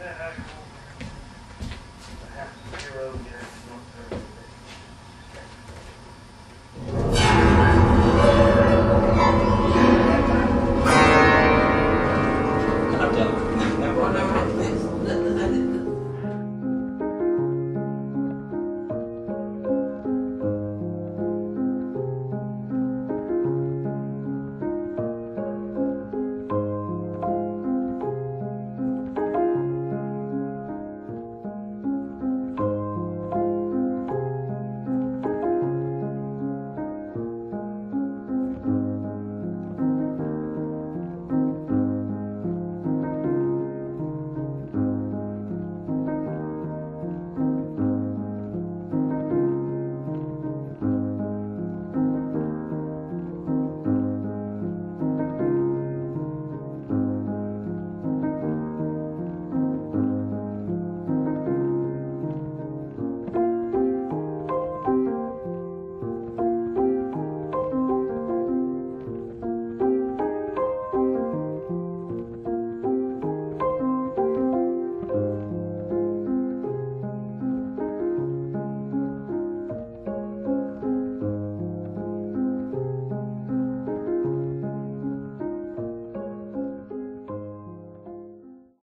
Yeah,